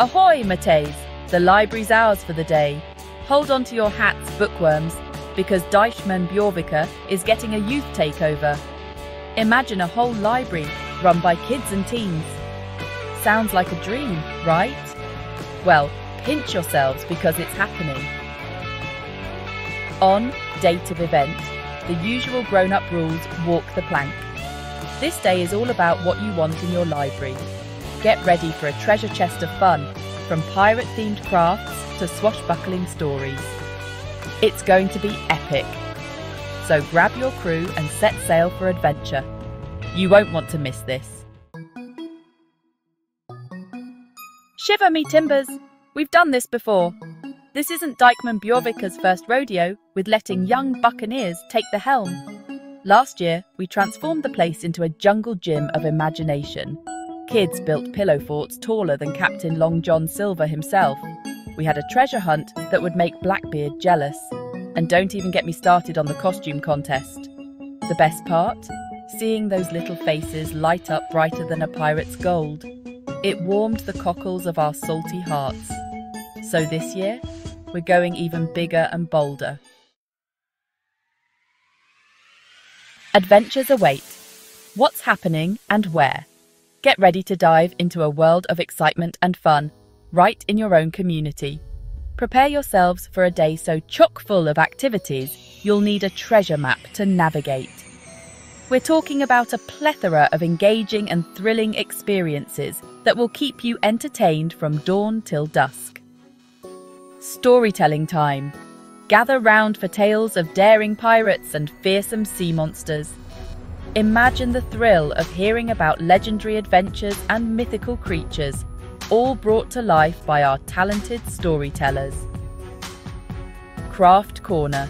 Ahoy, mateys! The library's ours for the day. Hold on to your hats, bookworms, because Deichman Bjørvika is getting a youth takeover. Imagine a whole library run by kids and teens. Sounds like a dream, right? Well, pinch yourselves because it's happening. On date of event, the usual grown up rules walk the plank. This day is all about what you want in your library. Get ready for a treasure chest of fun, from pirate themed crafts to swashbuckling stories. It's going to be epic. So grab your crew and set sail for adventure. You won't want to miss this. Shiver me timbers! We've done this before. This isn't Deichman Bjørvika's first rodeo with letting young buccaneers take the helm. Last year, we transformed the place into a jungle gym of imagination. Kids built pillow forts taller than Captain Long John Silver himself. We had a treasure hunt that would make Blackbeard jealous. And don't even get me started on the costume contest. The best part? Seeing those little faces light up brighter than a pirate's gold. It warmed the cockles of our salty hearts. So this year, we're going even bigger and bolder. Adventures await. What's happening and where? Get ready to dive into a world of excitement and fun, right in your own community. Prepare yourselves for a day so chock full of activities, you'll need a treasure map to navigate. We're talking about a plethora of engaging and thrilling experiences that will keep you entertained from dawn till dusk. Storytelling time. Gather round for tales of daring pirates and fearsome sea monsters. Imagine the thrill of hearing about legendary adventures and mythical creatures, all brought to life by our talented storytellers. Craft Corner.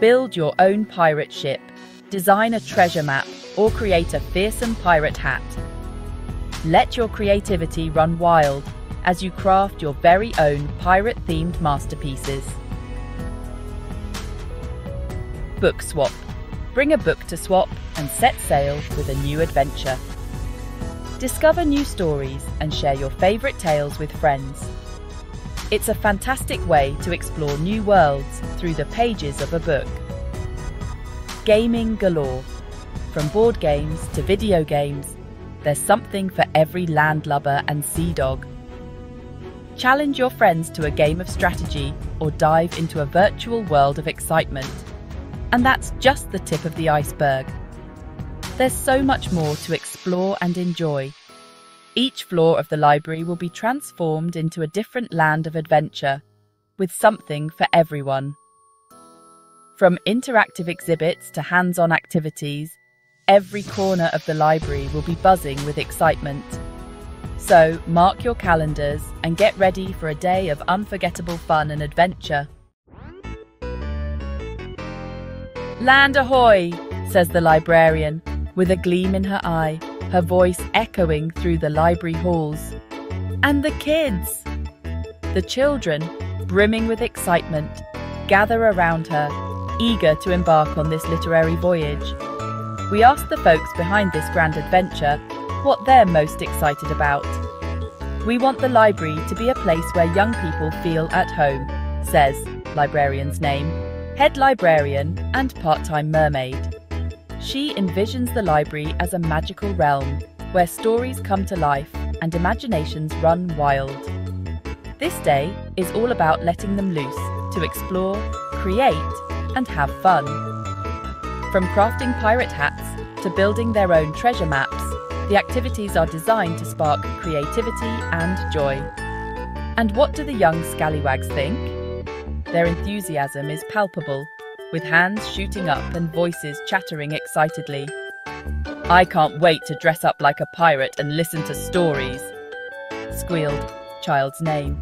Build your own pirate ship, design a treasure map, or create a fearsome pirate hat. Let your creativity run wild as you craft your very own pirate themed masterpieces. Book Swap. Bring a book to swap and set sail with a new adventure. Discover new stories and share your favourite tales with friends. It's a fantastic way to explore new worlds through the pages of a book. Gaming galore. From board games to video games, there's something for every landlubber and sea dog. Challenge your friends to a game of strategy or dive into a virtual world of excitement. And that's just the tip of the iceberg. There's so much more to explore and enjoy. Each floor of the library will be transformed into a different land of adventure, with something for everyone. From interactive exhibits to hands on activities, every corner of the library will be buzzing with excitement. So mark your calendars and get ready for a day of unforgettable fun and adventure. Land ahoy, says the librarian, with a gleam in her eye, her voice echoing through the library halls. And the kids! The children, brimming with excitement, gather around her, eager to embark on this literary voyage. We ask the folks behind this grand adventure what they're most excited about. We want the library to be a place where young people feel at home, says librarian's name, head librarian and part-time mermaid. She envisions the library as a magical realm where stories come to life and imaginations run wild. This day is all about letting them loose to explore, create, and have fun. From crafting pirate hats to building their own treasure maps, the activities are designed to spark creativity and joy. And what do the young scallywags think? Their enthusiasm is palpable, with hands shooting up and voices chattering excitedly. I can't wait to dress up like a pirate and listen to stories, squealed child's name,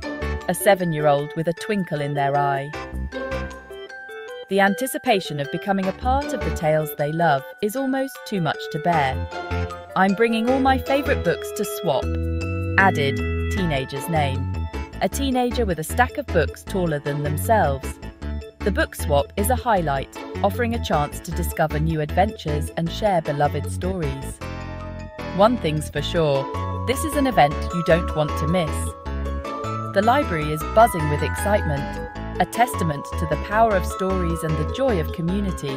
a seven year old with a twinkle in their eye. The anticipation of becoming a part of the tales they love is almost too much to bear. I'm bringing all my favourite books to swap, added teenager's name. A teenager with a stack of books taller than themselves. The book swap is a highlight, offering a chance to discover new adventures and share beloved stories. One thing's for sure this is an event you don't want to miss. The library is buzzing with excitement, a testament to the power of stories and the joy of community.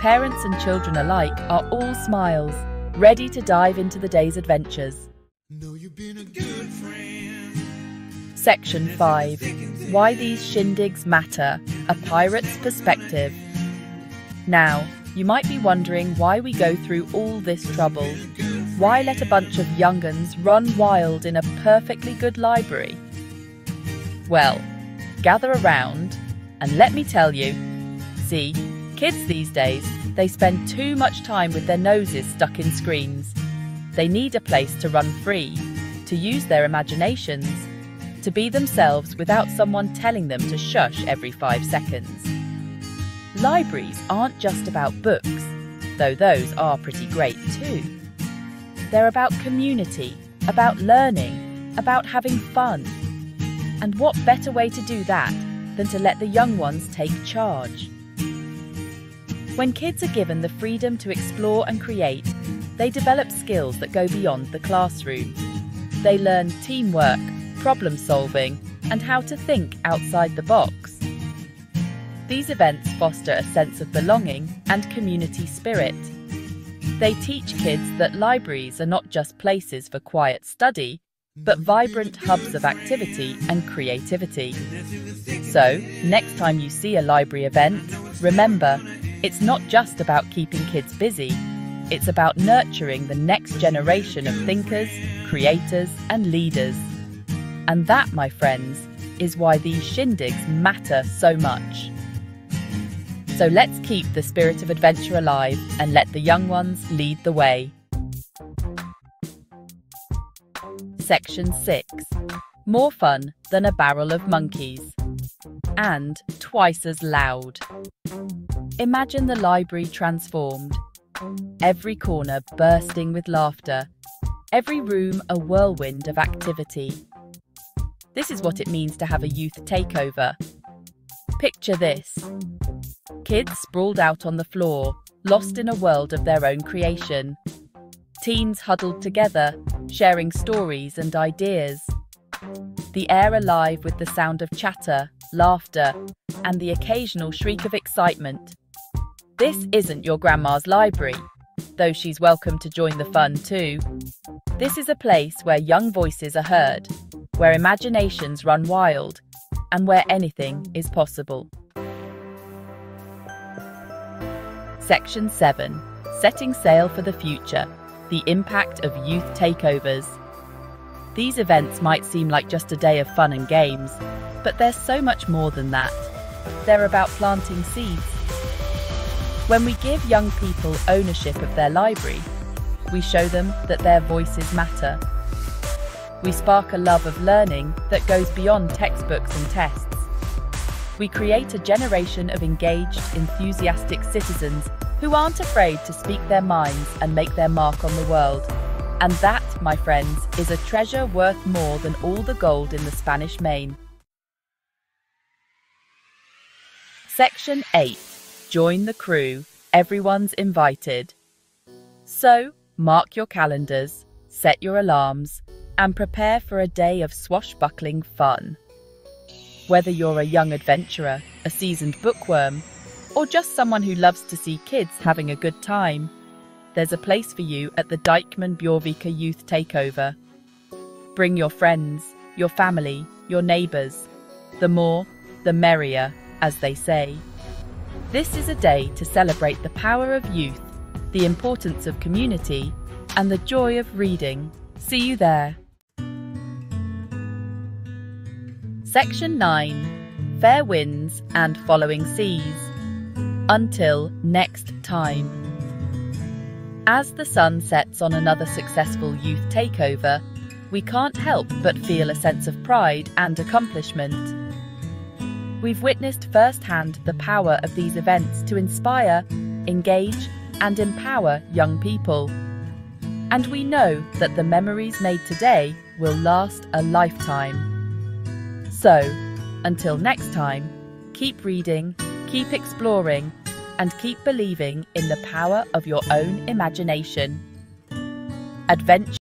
Parents and children alike are all smiles, ready to dive into the day's adventures. Section 5 Why These Shindigs Matter A Pirate's Perspective. Now, you might be wondering why we go through all this trouble. Why let a bunch of younguns run wild in a perfectly good library? Well, gather around and let me tell you. See, kids these days, they spend too much time with their noses stuck in screens. They need a place to run free, to use their imaginations, to be themselves without someone telling them to shush every five seconds. Libraries aren't just about books, though those are pretty great too. They're about community, about learning, about having fun. And what better way to do that than to let the young ones take charge? When kids are given the freedom to explore and create, they develop skills that go beyond the classroom. They learn teamwork, problem solving, and how to think outside the box. These events foster a sense of belonging and community spirit. They teach kids that libraries are not just places for quiet study, but vibrant hubs of activity and creativity. So, next time you see a library event, remember, it's not just about keeping kids busy, it's about nurturing the next generation of thinkers, creators, and leaders. And that, my friends, is why these shindigs matter so much. So let's keep the spirit of adventure alive and let the young ones lead the way. Section 6 More fun than a barrel of monkeys. And twice as loud. Imagine the library transformed. Every corner bursting with laughter. Every room a whirlwind of activity. This is what it means to have a youth takeover. Picture this kids sprawled out on the floor, lost in a world of their own creation. Teens huddled together, sharing stories and ideas. The air alive with the sound of chatter, laughter, and the occasional shriek of excitement. This isn't your grandma's library, though she's welcome to join the fun too. This is a place where young voices are heard, where imaginations run wild, and where anything is possible. Section 7 Setting Sail for the Future The Impact of Youth Takeovers. These events might seem like just a day of fun and games, but there's so much more than that. They're about planting seeds. When we give young people ownership of their library, we show them that their voices matter we spark a love of learning that goes beyond textbooks and tests. We create a generation of engaged, enthusiastic citizens who aren't afraid to speak their minds and make their mark on the world. And that, my friends, is a treasure worth more than all the gold in the Spanish Main. Section 8 Join the crew. Everyone's invited. So, mark your calendars, set your alarms, and prepare for a day of swashbuckling fun. Whether you're a young adventurer, a seasoned bookworm, or just someone who loves to see kids having a good time, there's a place for you at the Deichman Bjørvika Youth Takeover. Bring your friends, your family, your neighbours. The more, the merrier, as they say. This is a day to celebrate the power of youth, the importance of community, and the joy of reading. See you there. Section 9 Fair winds and following seas. Until next time. As the sun sets on another successful youth takeover, we can't help but feel a sense of pride and accomplishment. We've witnessed firsthand the power of these events to inspire, engage, and empower young people. And we know that the memories made today will last a lifetime. So, until next time, keep reading, keep exploring, and keep believing in the power of your own imagination. Adventure